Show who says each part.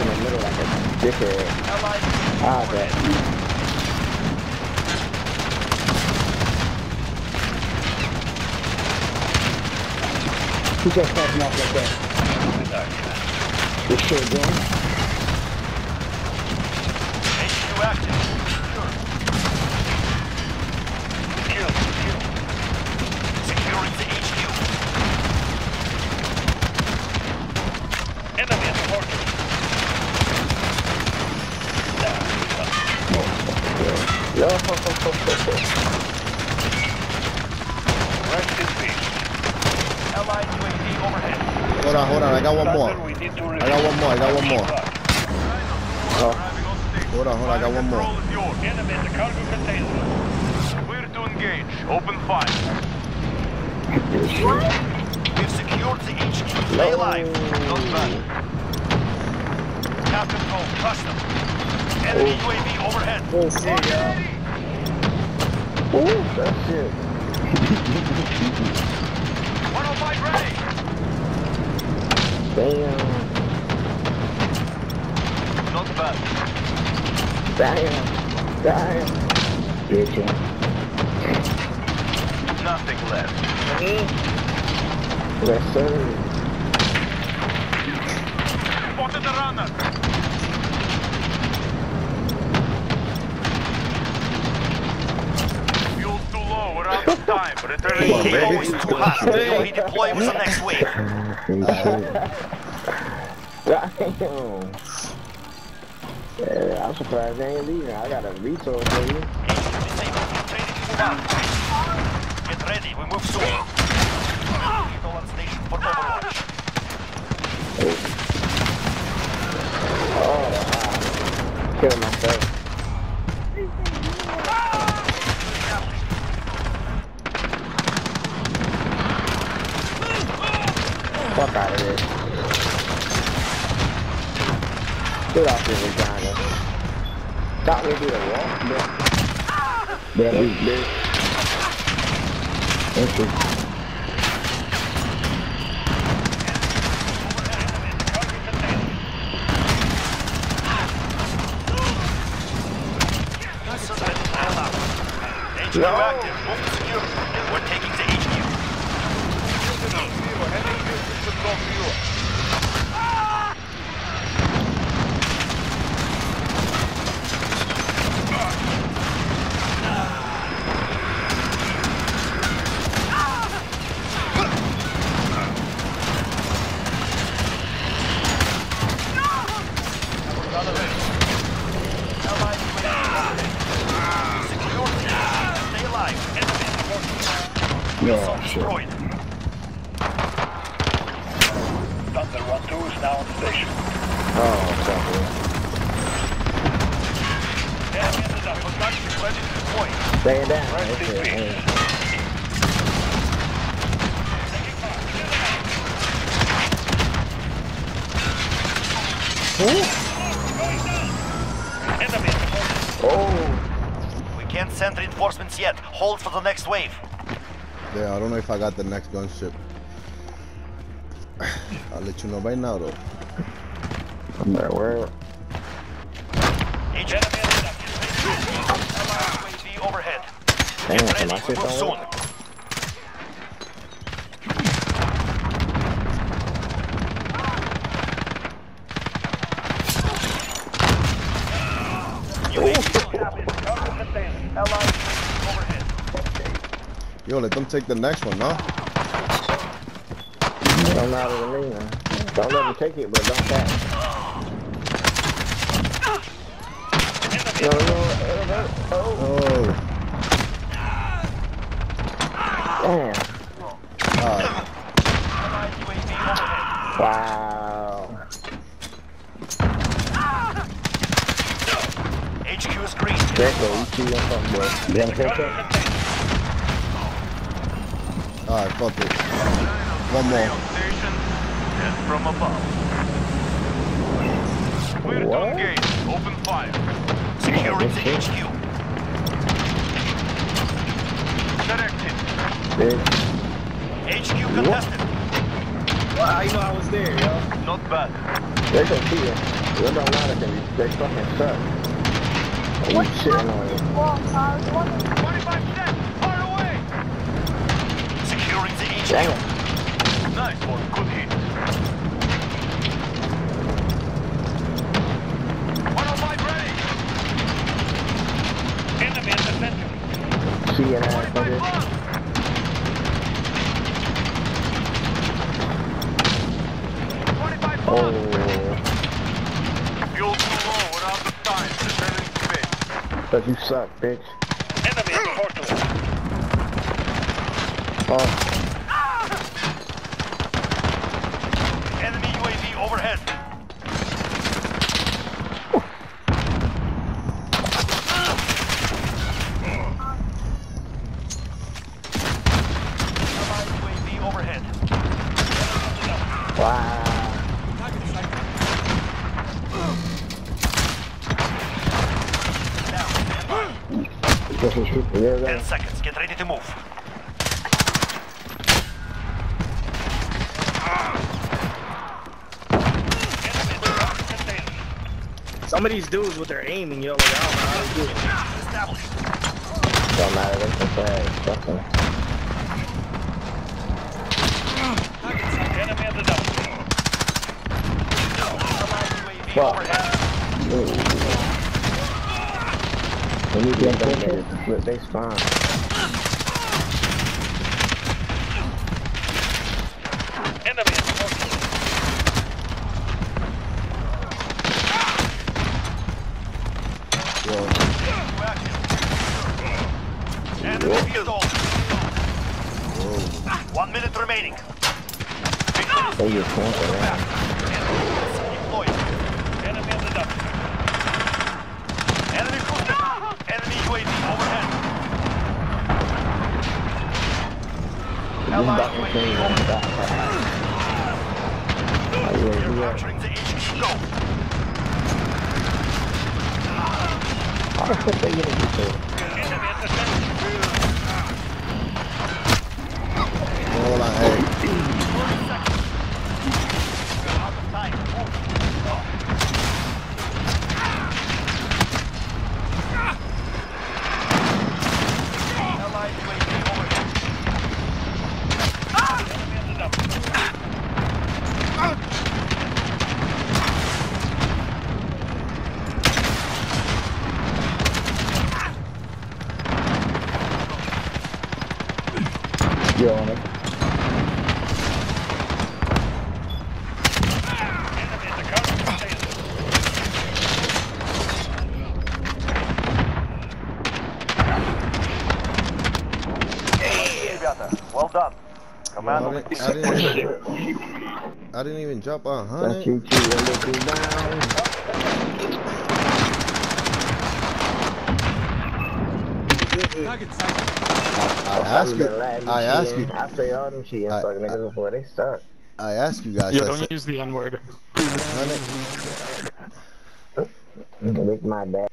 Speaker 1: in the middle like a dickhead. Ah, bet. Who just popping off like that? This shit doing?
Speaker 2: HQ. Enemy at the portal.
Speaker 1: Yo,
Speaker 2: Rest in peace. Allied UAV overhead.
Speaker 3: Hold on, hold on. I got one more. I got one more. I got one more.
Speaker 1: oh,
Speaker 3: Hold on, hold on. I got one more.
Speaker 2: Enemy the cargo container. Clear to engage. Open fire. We've secured the HQ. Stay alive. Not bad. Captain Cole, crush them. Enemy UAV overhead.
Speaker 1: oh shit, y'all. Ooh, that shit.
Speaker 2: 105 ready.
Speaker 1: Damn,
Speaker 2: Not bad.
Speaker 1: damn, damn. Yeah.
Speaker 2: Nothing left.
Speaker 1: Yes, sir.
Speaker 2: Spotted the runner. We're out of time. Returning.
Speaker 3: Come on, baby.
Speaker 2: is too hot. We'll redeploy with the next wave.
Speaker 1: Damn. Yeah, I'm surprised they ain't leaving. I got a veto for you.
Speaker 2: Get ready, we move soon. Vehicle on station for overwatch.
Speaker 1: Oh, wow. Killing myself. Fuck out of this. Get off this vagina. Stop me through the wall. bitch. Bitch, bitch. Thank you.
Speaker 2: HQ active. Move to secure. We're taking the HQ. Allied UAV. Secure the HQ. Stay alive. Enemy at the portal.
Speaker 1: No,
Speaker 2: Destroyed. Thunder 1-2 is now on station.
Speaker 1: Oh, fuck
Speaker 2: Enemy at the dump. Conduct ready to deploy.
Speaker 1: it. Down.
Speaker 2: Rest
Speaker 1: That's
Speaker 2: in peace.
Speaker 1: yeah.
Speaker 2: Enemy at the portal.
Speaker 1: Oh,
Speaker 2: We can't send reinforcements yet. Hold for the next wave.
Speaker 3: Yeah, I don't know if I got the next gunship. I'll let you know right now, though.
Speaker 1: where, where?
Speaker 2: Each enemy at the dump. Allied UAV overhead.
Speaker 1: Damn,
Speaker 2: Get
Speaker 1: can
Speaker 2: ready.
Speaker 1: I
Speaker 2: We
Speaker 1: sit
Speaker 2: move soon.
Speaker 1: somewhere?
Speaker 2: UAV captain. Cargo container. Allied UAV overhead.
Speaker 3: Yo, let them take the next one, no?
Speaker 1: Don't know how to leave, man. Don't let me take it, but don't catch. No, no, no, no. Oh,
Speaker 3: Oh,
Speaker 1: damn.
Speaker 2: Allied UAV overhead.
Speaker 1: Wow.
Speaker 2: HQ is green.
Speaker 1: There go, you see that something, boy. Then catch
Speaker 2: Cargo
Speaker 1: it.
Speaker 2: container.
Speaker 3: alright, fuck it. One more.
Speaker 2: Station and from above. Clear to
Speaker 1: What?
Speaker 2: engage. Open fire. Securing the HQ. Directed.
Speaker 1: Bitch.
Speaker 2: HQ contested.
Speaker 4: How you know I was there, yo?
Speaker 2: Not bad.
Speaker 1: They can see you. It don't matter to me. They fucking suck. Are you shitting on you?
Speaker 5: Well, I was wondering.
Speaker 2: 25 steps. Far away. Securing the HQ.
Speaker 1: Damn.
Speaker 2: Nice one. Good hit. 105 ready. Enemy at the center.
Speaker 1: See an ass
Speaker 2: 25
Speaker 1: nigga.
Speaker 2: 25 plus.
Speaker 1: Oh.
Speaker 2: Fuel too low. We're out of time. Returning to base.
Speaker 1: But you suck, bitch.
Speaker 2: Enemy the portal.
Speaker 1: Oh.
Speaker 2: Enemy UAV overhead. Allied UAV overhead.
Speaker 1: Wow. This is super. Yeah,
Speaker 2: Ten seconds. Get ready to move. Enemy at the rocket container.
Speaker 4: Some of these dudes with their aiming, yo, like I don't know how they do it.
Speaker 2: Established.
Speaker 1: Don't matter. They can say. Fuck them.
Speaker 2: Enemy at the double. Allied UAV
Speaker 1: Fuck.
Speaker 2: overhead.
Speaker 1: When you get them niggas, flip, they spawn.
Speaker 2: Enemy at the portal.
Speaker 3: Well,
Speaker 2: Enemy vehicle. One minute remaining.
Speaker 1: They get cancelled around.
Speaker 2: Deployed. Enemy at the double. Enemy cruiser. Enemy UAV overhead.
Speaker 1: These
Speaker 2: Allied
Speaker 1: bucket
Speaker 2: UAV
Speaker 1: things on the
Speaker 2: overhead.
Speaker 1: back. Oh, yeah,
Speaker 2: We're capturing the HQ. Go.
Speaker 1: How the fuck they get in this thing?
Speaker 2: Enemy at the center.
Speaker 3: Hold on, hey.
Speaker 2: 30 seconds. We're out of time. Move. Allied UAV overhead. Enemy at the double.
Speaker 1: Still on it.
Speaker 2: Well done.
Speaker 3: I didn't, I didn't, I didn't even drop a hundred. I, I asked you. I asked you.
Speaker 1: I say all them cheating
Speaker 3: I-
Speaker 1: fucking niggas before they suck.
Speaker 3: I asked you guys.
Speaker 6: Yeah,
Speaker 3: I
Speaker 6: don't
Speaker 3: said,
Speaker 6: use the N word.
Speaker 3: hundred.
Speaker 1: Lick my dad.